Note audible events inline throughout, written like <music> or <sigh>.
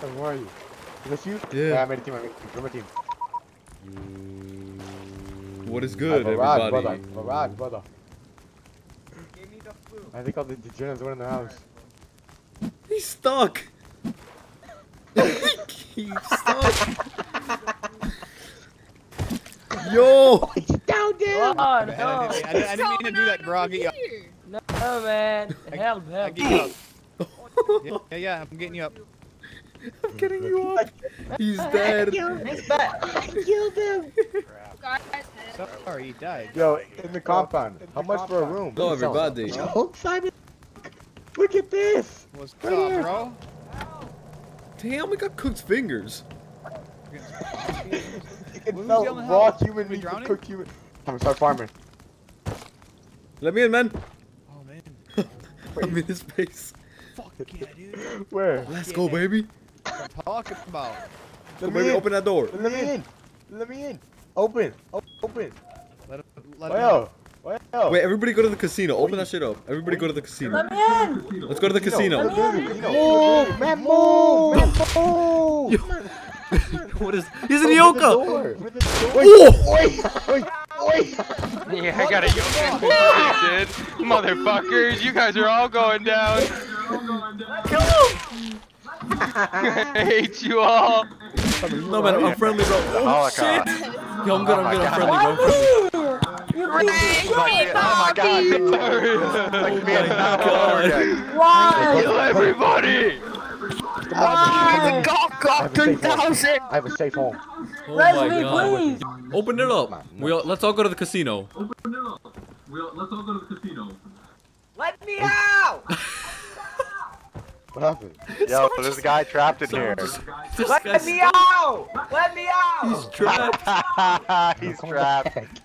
Where are you? Is this you? Yeah. I made a team. I made a team. Join my team. Mm. What is good, Alright, Barrage, everybody? Brother. Barrage, brother. I think all the degenerates were in the house. He's stuck. He's stuck. Yo! Down there! Oh, I no. didn't, I didn't, I didn't mean to do that, Groggy. No, man. Help, I help. get you up. Yeah, <laughs> yeah, yeah, I'm getting you up. I'm getting you up. <laughs> He's dead. He's back. Killed him! <laughs> Sorry, he died. Yo, in the compound. How much for a room? Hello, everybody. Yo, Simon! Look at this! What's Right up, here. bro? Damn, we got cooked fingers. You What can was smell the other raw house? human meat from drowning? cooked human. I'm start farming. Let me in, man. Oh, man. <laughs> I'm in his face. Fuck yeah, dude. Where? Let's go, baby. What I'm talking about. Go, Let me baby, in. open that door. Let me in. Let me in. Open. O- open. Let him, let him in. Well. Well. Wait, everybody go to the casino. Open that shit up. Everybody go to the casino. Let me in. Let's go to the casino. Move, man, move, man, move. <laughs> what is? He's in Yoka. Door. Oh! Oi, oi, oi. Yeah, I got a yoke infiltrated. Motherfuckers, you guys are all going down. I hate you all. No, man, I'm friendly, bro. Oh, Oh, shit. God. Yo, I'm good, Oh, I'm good, I'm friendly, bro. I'm friendly. Oh my god. Like me and oh, God. Why? Kill everybody. I have a safe home. I have a safe home. Oh Let my me, god. please. Open it up. We all, let's all go to the casino. Let me out. <laughs> What happened? <laughs> Yo, there's a guy trapped in here. This Let guy's me out. Let me out! He's trapped. <laughs> He's trapped.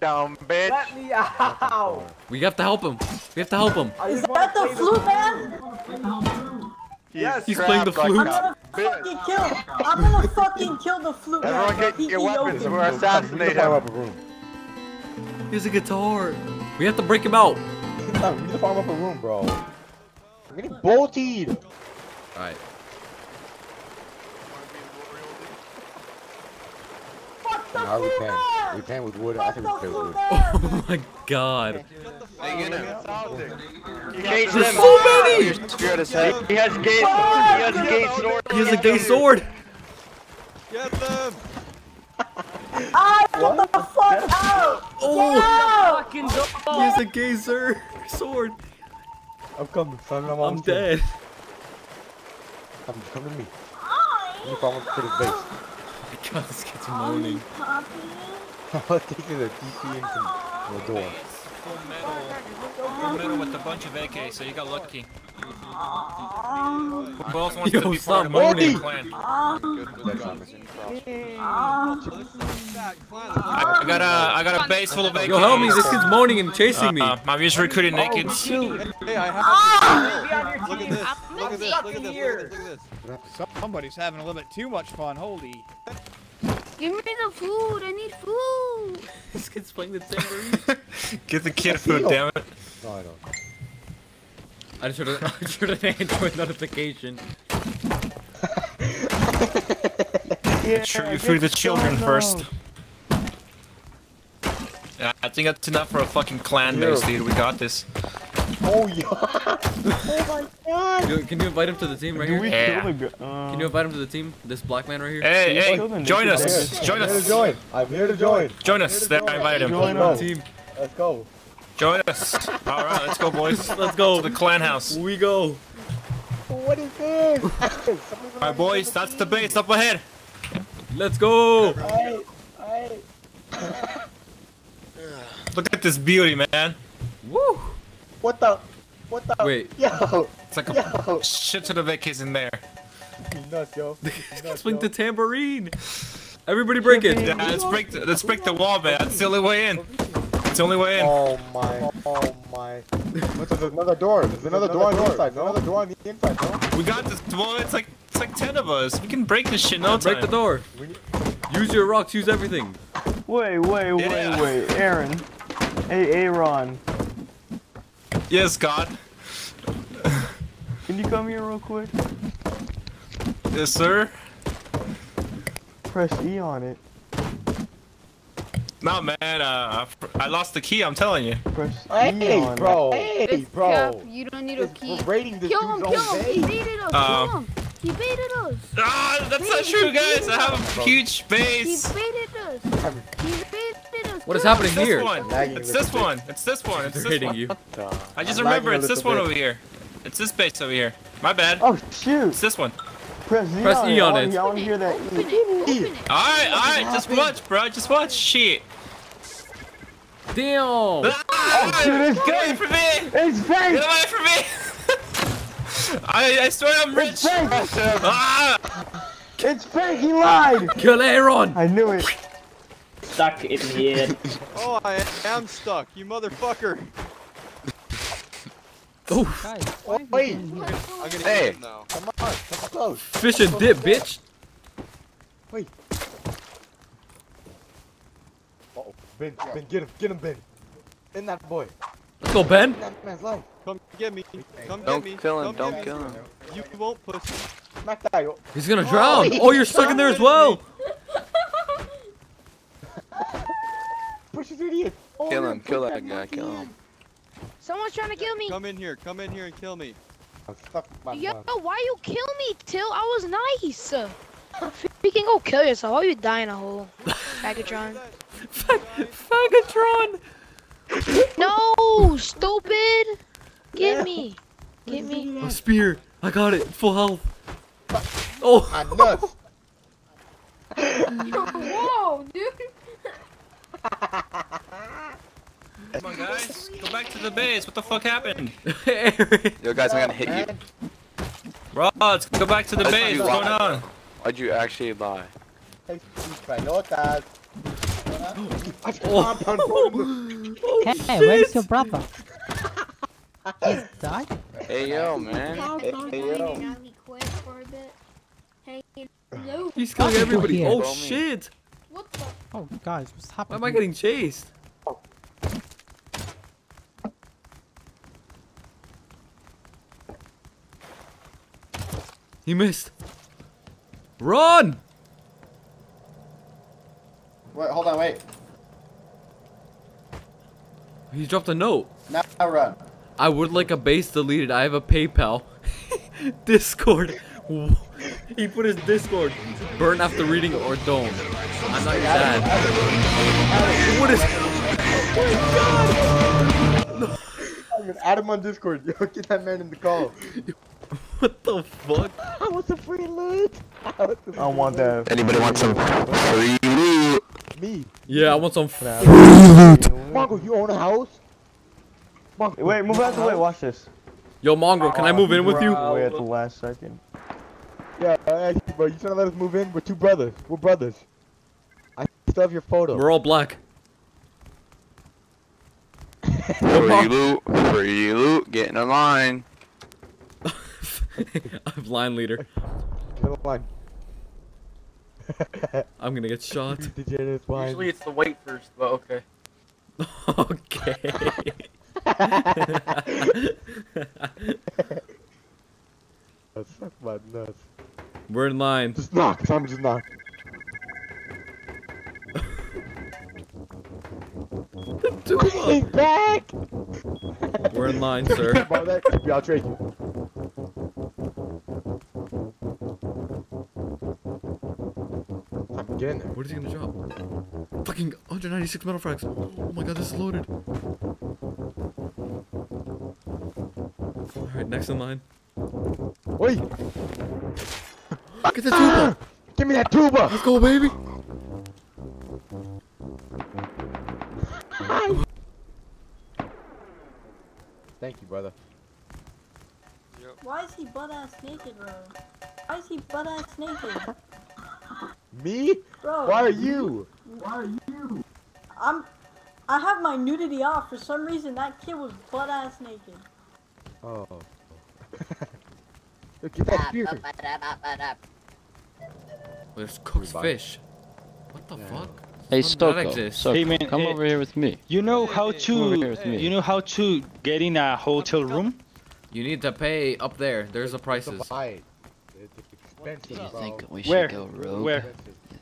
Dumb bitch. Let me out. We have to help him. We have to help him. Is that the flute, man? He's, He's playing the trapped flute. like a bitch. Fucking kill. I'm gonna fucking kill the flute. Everyone man. get your weapons. opened We're it. assassinate him. up a room. Here's a guitar. We have to break him out. We need to farm up a room, bro. I'm getting bolted. Alright. Fuck the Now we flute, We pan with wood. I Fuck think we pan with wood. <laughs> Oh my god. Engage There's him. so many! You're scared as heck. He has gay. He has gay sword. <laughs> Oh. He has a gay sword. I get the fuck out. Oh, Get he has a gay sword. I'm coming, son. I'm, <laughs> I'm almost dead. Come, come to me. Let me farm up to the base. Oh my god, this kid's moaning. I'll take you to TP and some the door. Full metal, full metal with a bunch of AK, so you got lucky. Who else wants Yo, to be stop part of my moaning. clan? I, I got a, I got a base full of AK. Yo, help me! This kid's moaning and chasing me. Uh, I'm just recruiting naked. Hey, I have Ah! Look at this. Look at this. Look at this. Look at this. Somebody's having a little bit too much fun. Holy. Give me the food. I need food. <laughs> This kid's playing the tambourine. <laughs> Get the kid food, damn it. No, I don't. I just heard a- <laughs> I just heard an Android notification. Sure, you feed the children first. Yeah, I think that's enough for a fucking clan base, dude. We got this. Oh, yeah. oh, my God. Yo, can you invite him to the team right here? Yeah. Uh, can you invite him to the team? This black man right here? Hey, hey, join us. Join I'm here to us. join. I'm here to join. Join us. There, I invited him. Let's go. Team. Let's go. Join us. All right, let's go, boys. <laughs> Let's go. To the clan house. We go. What is this? <laughs> All right, boys. That's the base up ahead. Let's go. Hey, hey. <laughs> Look at this beauty, man. Woo. What the? What the? Wait. Yo. It's like a Yo. shit to the vacays in there. You nuts, yo. You Let's <laughs> nuts, swing yo. the tambourine. Everybody break it. Yeah, let's break the, let's break the wall, man. That's the only way in. It's the only way in. Oh my, oh my. Look, there's another door. There's another door on the inside. No? Another door on the inside, no? We got this. Well, it's like it's like ten of us. We can break this shit in no Break time. the door. Use your rocks. Use everything. Wait, wait, wait, Yeah. wait, Aaron. Hey, Aaron. Yes, God. Can you come here real quick? Yes, sir. Press E on it. No, man. Uh, I lost the key. I'm telling you. Press E Hey, on bro. it. Hey, bro. Cap, you don't need a It's- key. We're raiding this Kill him, dude's kill own him. He baited us. Um, kill him. He baited us. Ah, that's not true, guys. I have a huge He baited us. He baited us. What is kill him. happening It's this here? one. It's this bit. one. It's this one. It's They're this hitting one. you. I just I'm remember it's this little one over here. It's this base over here. My bad. Oh shoot! It's this one. Press E Press on E it. on it. wanna- I want to hear that E. it. Open it. Alright, alright. Just watch, bro. Just watch. Shit. Damn. Ah, dude, it's Get away fake. from me! It's fake. Get away from me! <laughs> I, I swear I'm rich! It's fake. Ah! It's fake. He lied. Kill Aaron. I knew it. Stuck in here. <laughs> Oh, I am stuck, you motherfucker. Oh, Oh, wait. I'm gonna Hey. him now. Come on. Come close. fish and dip, bitch. Uh-oh. Ben, Ben, get him. Get him, Ben. In that boy. Let's go, Ben. In that man's life. Come get me. Come Don't get me. kill him, Come don't get kill me. him. You won't pussy. Smack He's gonna oh, drown. Oh, you're stuck in there as well. Push this idiot. Kill him, kill that guy, kill him. Someone's trying to kill me. Come in here. Come in here and kill me. Oh, I'm stuck. My, Yo, my- why you kill me, Till? I was nice. You can go kill yourself. Why you die in a hole? Megatron. Fagatron. No, stupid. Get me. Get me. A spear. I got it. Full health. Oh. My nuts. <laughs> Whoa, dude. Come on, guys. Go back to the base. What the fuck happened? <laughs> Yo, guys, I'm gonna hit you. Man. Rod, let's go back to the Let's base. do What's going on? Why'd you actually lie? Hey. Oh. Hey, where's your brother? He died? Hey, yo, man. Hey, hey, yo. Hey, hello. He's killing everybody. Oh shit. What the? Oh, guys, what's Why happening? am I getting chased? He missed. Run! Wait, hold on, wait. He dropped a note. Now run. I would like a base deleted. I have a PayPal. <laughs> Discord. <laughs> he put his Discord. Burn after reading or don't. I'm not your dad. What is? I'm gonna add him on Discord. Yo, <laughs> get that man in the call. What the fuck? I want some free loot. I want some I want that. Anybody want some free loot? Me. Yeah, I want some. free loot. Mongo, you own a house? Mongo, Wait, move out the way. Watch this. Yo, Mongrel, can I move in with you? Wait at the last second. Yeah, hey, bro, you trying to let us move in? We're two brothers. We're brothers. I still have your photo. We're all black. Free loot, free loot, get in the line. <laughs> I'm line leader. Middle line. <laughs> I'm gonna get shot. <laughs> You. Usually it's the white first, but okay. okay. That suck my nuts. We're in line. Just knock. Time just knock. He's back. We're in line, sir. <laughs> Borrow that? Yeah, I'll trade you. I'm getting there. What is he gonna drop? Fucking 196 metal frags. Oh, oh my god, this is loaded. Alright, next in line. Wait, Get the tuba! <gasps> give me that tuba. Let's go, baby! Thank you, brother. Why is he butt ass naked, bro? Why is he butt ass naked? <laughs> Me? Bro, Why are you? Why are you? I'm. I have my nudity off. For some reason, that kid was butt ass naked. Oh. <laughs> Look at that spear. There's cooked fish. What the fuck? Hey, Does that Stoko. Stoko, Hey, man, come eh, over here with me. You know how Come over here to with me. you know how to get in a hotel room? You need to pay up there. There's the To prices. It's Benson, Do you bro. think we Where? should go rogue? Where?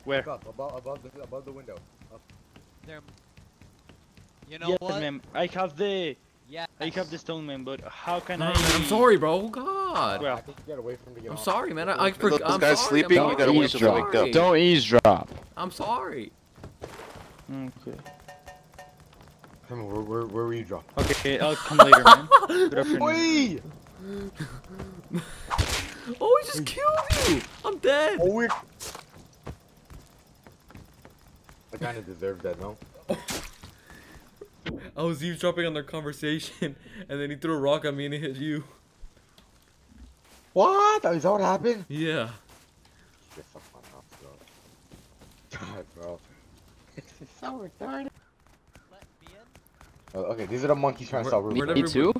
Where? Look up, above, above, the, above the window. Up. There. You know yes, what? ma'am. I have the Yeah. I have the stone, man. But how can No, I? man, I'm sorry, bro. God. Well, I think you gotta wait for him to get I'm off. sorry, man. I, I Those forgot. I'm guys sorry, sleeping, I'm you gotta sorry, wait I'm till they wake up. sorry. Don't eavesdrop. I'm sorry. Okay. Come on, where, where, where were you drop? Okay, I'll come later, man. Good <laughs> afternoon. <laughs> Oh, he just killed you. I'm dead. Oh, we're... I kinda deserve that, no? <laughs> Oh, I was eavesdropping on their conversation, and then he threw a rock at me and it hit you. What? Is that what happened? Yeah. Get the fuck up, bro. God, bro. This is so retarded. Oh, okay, these are the monkeys trying to Where- stop where'd Me too?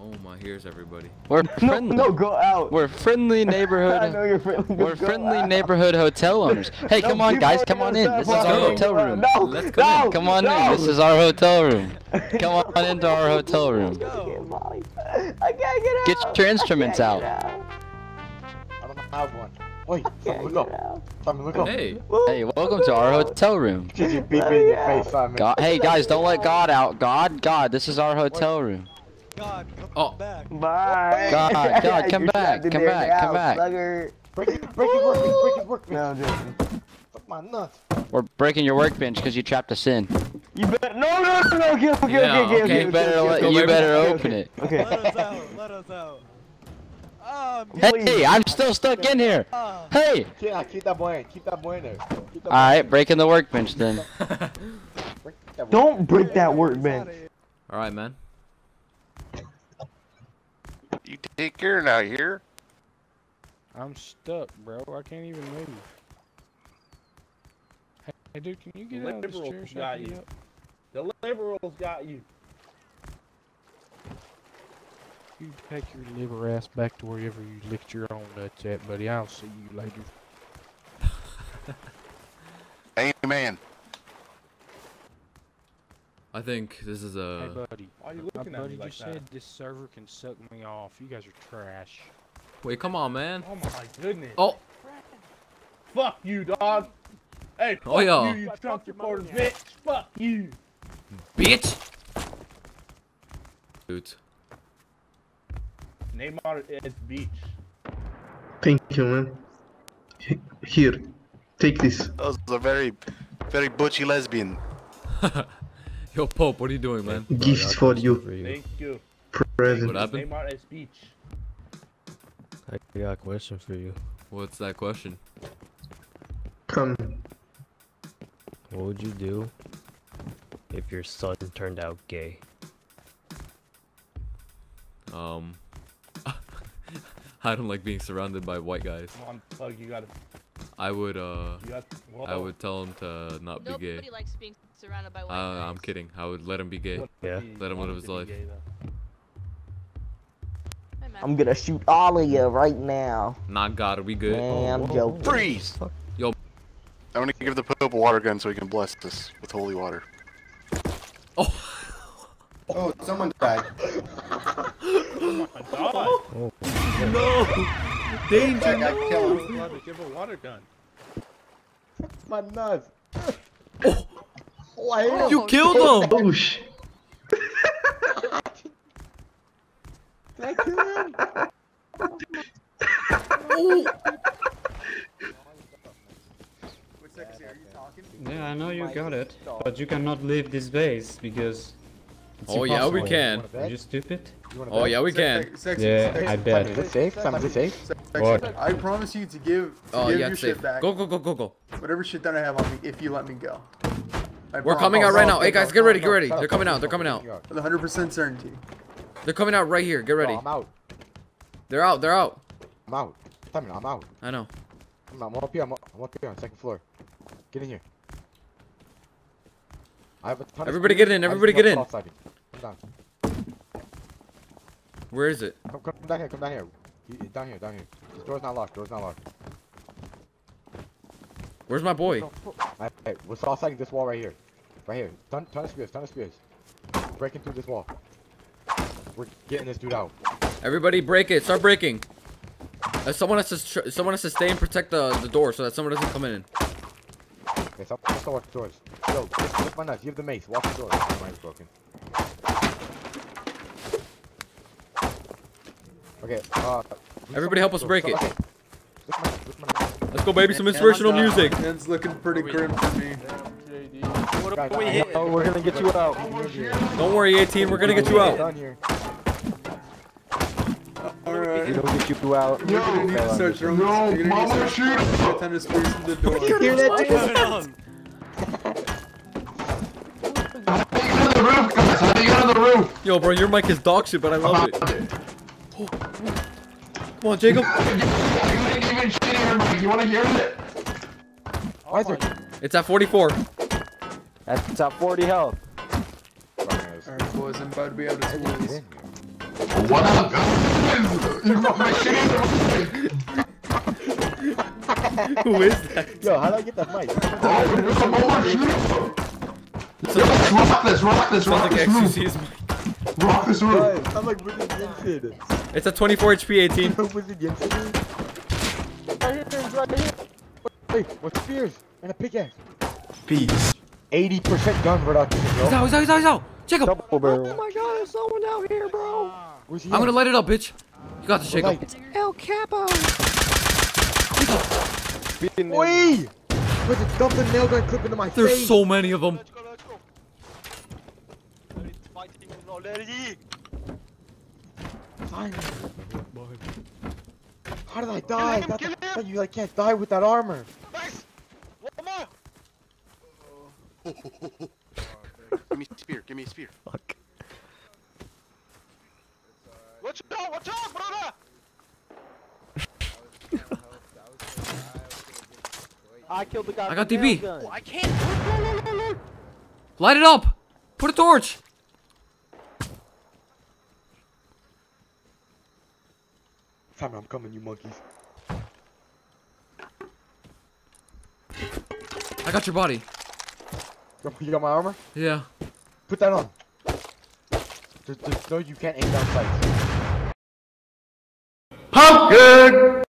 Oh my, here's everybody. We're <laughs> No, friendly. no, go out. We're friendly <laughs> neighborhood. I know neighborhood. you're friendly. We're friendly out. neighborhood hotel <laughs> owners. Hey, No, come on, guys, come on in. This is our hotel room. No, Let's come no, in. Come on no. in. This is our hotel room. Come on into our hotel room. I can't get out. Get your instruments I can't out. out. I don't have one. Wait, Simon, look up. Simon, look up. Hey. Hey, welcome to our hotel room. Did you beep it in your face, Simon? God, hey guys, don't let God out. God, God, this is our hotel room. God, come Oh. back. Bye. God, God, <laughs> come You're back, trapped in come there back, now, come back. slugger. Break it, break his workbench, break his workbench. No, I'm joking. Fuck my nuts. We're breaking your workbench because you trapped us in. You better no no no no okay okay Yeah, okay okay okay, okay You better okay, let, okay, you okay, better okay, open okay. it. Okay. Let us out. Let us out. Ah, Hey, I'm still stuck in here. Hey. Yeah, keep that boy in. Keep that boy in there. All right, breaking the workbench then. <laughs> Break that boy. Don't break that workbench. All right, man. You take care now here. I'm stuck, bro. I can't even move. Hey, hey dude, can you get out of this chair? so I got you. The liberals got you. You take your liver ass back to wherever you licked your own nuts at, buddy. I'll see you later. <laughs> Amen. I think this is a. Hey, a. buddy. Why are you My looking at buddy me like just that? said this server can suck me off. You guys are trash. Wait, come on, man. Oh my goodness. Oh, Fuck you, dog. Hey, oh, fuck Oh, yeah. you, you Trump supporters, bitch. Fuck you. bitch. Dude. Neymar is beach. Thank you, man. Here, take this. That was a very, very butchy lesbian. <laughs> Yo, Pope, what are you doing, man? Gift for you. Thank you. Present. What happened? Neymar is beach. I got a question for you. What's that question? Come. What would you do if your son turned out gay? Um, I don't like being surrounded by white guys. Come on, plug. You gotta. I would, uh, You got. I would tell him to not be gay. Nobody likes being surrounded by Uh, white I'm kidding. I would let him be gay. Yeah. Let him live his life. Hey, man. I'm gonna shoot all of you right now. Not God, are we good? Man, I'm joking. Freeze! Yo, I'm gonna give the Pope a water gun so he can bless us with holy water. Oh, <laughs> someone died. <laughs> Oh my god. Oh, <laughs> no! Danger, That guy no! killed him. Glad to give a water gun. My nuts. <laughs> Oh. oh, I hate him. You killed him! <laughs> Oh, sh- Can I kill him? Oh! Yeah, I know you got it, but you cannot leave this base because. It's Oh, yeah, we can. Are you stupid? Oh, yeah, we can. Yeah, I bet. Is it safe? Simon, is it safe? What? I promise you to give, to Oh, give yeah, your it's shit back. Go, go, go, go, go. Whatever shit that I have on me, if you let me go. I We're coming out right oh, now. Hey, guys, get ready, get ready. They're coming out, they're coming out. With 100% certainty. They're coming out right here. Get ready. I'm out. They're out, they're out. I'm out. Simon, I'm out. I know. I'm, I'm up here. I'm up, I'm up here on second floor. Get in here. I have a ton Everybody speed. get in, everybody get in. Come down. Where is it? Come, come down here. Come down here. Down here. Down here. This door's not locked. Door's not locked. Where's my boy? Alright, hey, we're all sighting this wall right here. Right here. Ton, ton of spears. Ton of spears. Breaking through this wall. We're getting this dude out. Everybody break it. Start breaking. Uh, someone has to someone has to stay and protect the the door so that someone doesn't come in. Okay, so I'm gonna watch the doors. Yo, lift, my knife. You have the mace. Watch the doors. My mine's broken. Okay, uh. Everybody help us break it. Okay. Lift my knife, my. Let's go, baby. Some inspirational music. It's looking pretty grim for me. Guys, I- Oh, we're gonna get you out. Don't worry, 18. We're gonna get you out. Done here. Alright. We don't get you out. You're gonna need to start throwing. You're gonna need to start throwing shit ton of space in the door. Hear that, What's dude? going on? Yo, bro, your mic is dog shit, but I love it. Come on, Jacob. You wanna hear it? Why is there? It's at 44. That's at 40 health. Alright, boys, I'm about to be out of school. What up, guys? You got my shit in the Who is that? Yo, how do I get that mic? Oh, come over, shoot Let's rock this, rock this, rock Sounds like this room. XQC's mic. Rock this room. Guys, I'm like Wizard Jensen. It's a 24 HP, 18. Wizard Jensen. Right here, right here. Wait, what's spears? And a pickaxe. Peace. 80% gun reduction, yo. He's out, he's out, he's out, he's out. Jacob. Double barrel. Oh my god, there's someone out here, bro. Where's he I'm at? gonna light it up, bitch. You got this, oh, Jacob. Light. El Capo. Oi! Put the dump the nail gun clip into my There's face. so many of them. Fine. How did I die? I thought, thought you like can't die with that armor. Give me a spear, give me a spear. Fuck. Watch out, watch out, brother! I killed the guy. I got DB. nail. Oh, I can't. Light it up. Put a torch. Time I'm coming, you monkeys. I got your body. You got my armor? Yeah. Put that on. So you can't aim down sights.